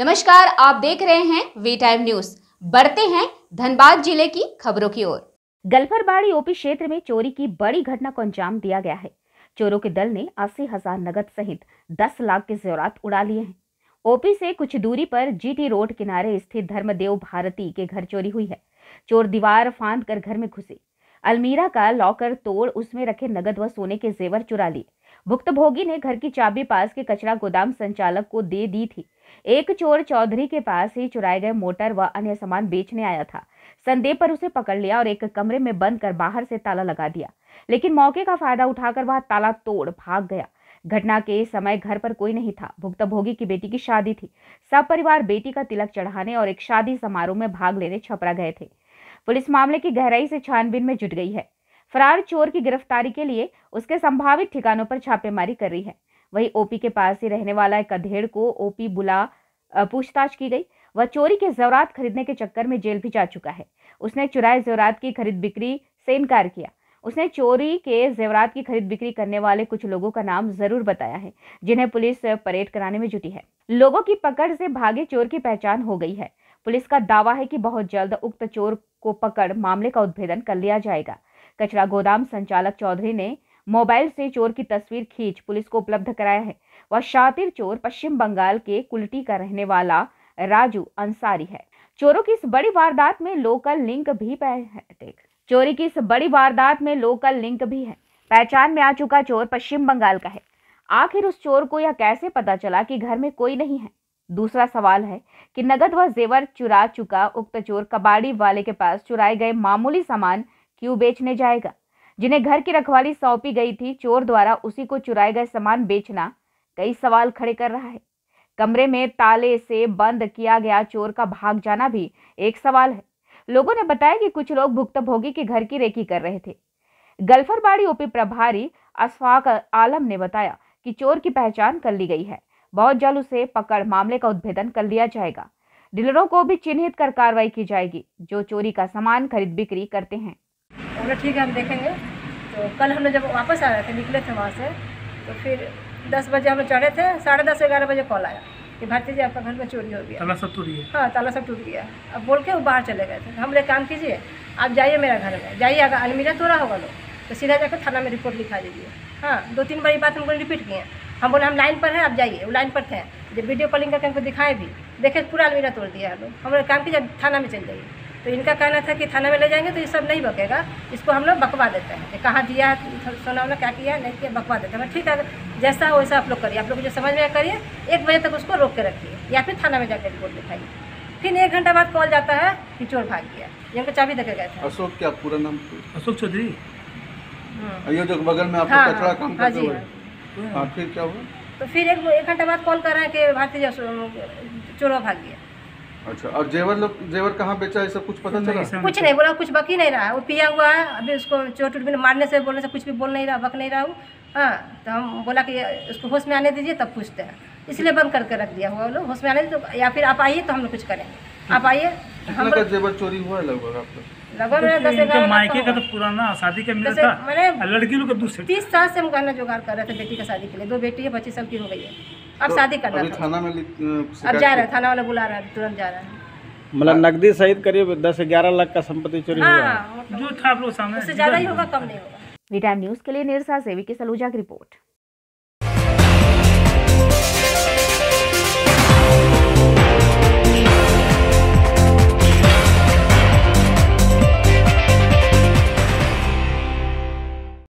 नमस्कार, आप देख रहे हैं वी टाइम न्यूज़ बढ़ते हैं धनबाद ज़िले की खबरों की ओर। गल्फरबाड़ी ओपी क्षेत्र में चोरी की बड़ी घटना को अंजाम दिया गया है। चोरों के दल ने अस्सी हज़ार नगद सहित 10 लाख के जेवरात उड़ा लिए हैं। ओपी से कुछ दूरी पर जीटी रोड किनारे स्थित धर्मदेव भारती के घर चोरी हुई है। चोर दीवार फांद कर घर में घुसे। अलमीरा का लॉकर तोड़ उसमें रखे नगद व सोने के जेवर चुरा लिए भुक्तभोगी ने घर की चाबी पास के कचरा गोदाम संचालक को दे दी थी। एक चोर चौधरी के पास ही चुराए गए मोटर व अन्य सामान बेचने आया था। संदेह पर उसे पकड़ लिया और एक कमरे में बंद कर बाहर से ताला लगा दिया। लेकिन मौके का फ़ायदा उठाकर वह ताला तोड़ भाग गया। घटना के समय घर पर कोई नहीं था। भुक्तभोगी की बेटी की शादी थी। सब परिवार बेटी का तिलक चढ़ाने और एक शादी समारोह में भाग लेने छपरा गए थे। पुलिस मामले की गहराई से छानबीन में जुट गई है। फरार चोर की गिरफ्तारी के लिए उसके संभावित ठिकानों पर छापेमारी कर रही है। वही ओपी के पास ही रहने वाला एक अधेड़ को ओपी बुला पूछताछ की गई। वह चोरी के जेवरात खरीदने के चक्कर में जेल भी जा चुका है। उसने चुराए जेवरात की खरीद बिक्री से इनकार किया। उसने चोरी के जेवरात की खरीद बिक्री करने वाले कुछ लोगों का नाम ज़रूर बताया है, जिन्हें पुलिस परेड कराने में जुटी है। लोगों की पकड़ से भागे चोर की पहचान हो गई है। पुलिस का दावा है कि बहुत जल्द उक्त चोर को पकड़ मामले का उद्भेदन कर लिया जाएगा। कचरा गोदाम संचालक चौधरी ने मोबाइल से चोर की तस्वीर खींच पुलिस को उपलब्ध कराया है। वह शातिर चोर पश्चिम बंगाल के कुलटी का रहने वाला राजू अंसारी है। चोरों की इस बड़ी वारदात में लोकल लिंक भी चोरी की इस बड़ी वारदात में लोकल लिंक भी है। पहचान में आ चुका चोर पश्चिम बंगाल का है। आखिर उस चोर को यह कैसे पता चला कि घर में कोई नहीं है? दूसरा सवाल है कि नगद व जेवर चुरा चुका उक्त चोर कबाड़ी वाले के पास चुराए गए मामूली सामान क्यों बेचने जाएगा? जिन्हें घर की रखवाली सौंपी गई थी, चोर द्वारा उसी को चुराए गए सामान बेचना कई सवाल खड़े कर रहा है। कमरे में ताले से बंद किया गया चोर का भाग जाना भी एक सवाल है। लोगों ने बताया कि कुछ लोग भुक्तभोगी के घर की रेकी कर रहे थे। गल्फरबाड़ी ओपी प्रभारी अशफाक आलम ने बताया कि चोर की पहचान कर ली गई है। बहुत जल्द उसे पकड़ मामले का उद्भेदन कर लिया जाएगा। डीलरों को भी चिन्हित कर कार्रवाई की जाएगी जो चोरी का सामान खरीद बिक्री करते हैं। ठीक है हम देखेंगे। तो कल हम लोग जब वापस आ रहे थे निकले थे वहाँ से तो फिर दस बजे हम लोग चढ़े थे साढ़े दस ग्यारह बजे कॉल आया कि भारती जी आपका घर में चोरी हो गया। ताला सब टूट गया। हाँ ताला सब टूट गया। अब बोल के वो बाहर चले गए थे। हम लोग काम कीजिए आप जाइए मेरा घर में। जाइए अगर अलमीरा तोड़ा होगा लोग तो सीधा जाकर थाना में रिपोर्ट लिखा दीजिए। हाँ दो तीन बार बात हमको रिपीट किए हम बोले हम लाइन पर हैं आप जाइए। वो लाइन पर थे। जब वीडियो कॉलिंग करके हमको दिखाए भी देखे पूरा अलमीरा तोड़ दिया हम लोग हम लोग काम कीजिए थाना में चल जाइए। तो इनका कहना था कि थाना में ले जाएँगे तो ये सब नहीं बकेगा। इसको हम लोग बकवा देते हैं कहाँ दिया सोना वोना क्या किया नहीं किया बकवा देते हैं। ठीक है जैसा हो वैसा आप लोग करिए। आप लोग जो समझ में करिए एक बजे तक उसको रोक के रखिए या फिर थाना में जाकर रिपोर्ट दिखाइए। फिर एक घंटा बाद कॉल जाता है कि चोर भाग गया। ये जिनको चाबी देकर गए थे। अशोक क्या पूरा नाम? अशोक चौधरी। हम्म। ये जो बगल में आपका हाँ, कचरा हाँ, काम हाँ जी, हाँ। हाँ फिर क्या हुआ? तो फिर एक एक घंटा बाद कॉल कर रहे हैं कि भारतीय चोर भाग गया। अच्छा और जेवर लोग जेवर कहाँ बेचा है? सब कुछ पता चला? कुछ नहीं। बोला कुछ बक ही नहीं रहा। है वो पिया हुआ है अभी उसको चोट उट भी मारने से बोलने से कुछ भी बोल नहीं रहा बक नहीं रहा हूँ हाँ तो हम बोला कि उसको होश में आने दीजिए तब पूछते हैं। इसलिए बंद करके रख दिया हुआ लोग। होश में आने दीजिए तो या फिर आप आइए तो हम लोग कुछ करेंगे। आप आइए जेवर चोरी हुआ है लगभग आपका? लगभग मेरा दस ग्यारह मायके का का तो पुराना शादी का मिला था। मैंने लड़की लोग दूसरे तीस साल से हम गहना जुगाड़ कर रहे थे बेटी का शादी के लिए। दो बेटी है पच्चीस साल की हो गई है। अब तो शादी करना अभी था। थाना में अब जा रहे? थाना वाला बुला रहा है तुरंत जा रहा है। मतलब नकदी सहित करीब दस ग्यारह लाख का संपत्ति चोरी हुआ। है हाँ जो था आप लोग सामने उससे ज़्यादा ही होगा कम नहीं होगा। वी टाइम न्यूज़ के लिए निरसा सेवी की सलूजा की रिपोर्ट।